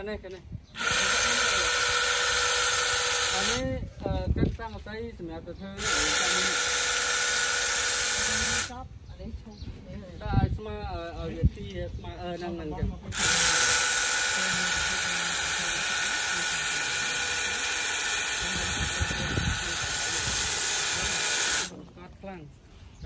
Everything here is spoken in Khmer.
ខាងនេះខាងនេះអានេះកិនសាំងអតីសម្រាប់ទៅធ្វើចាប់អានេះឈប់តែឲ្យស្មើឲ្យវាទីស្មើហ្នឹងហ្នឹងចឹងខ្លាំង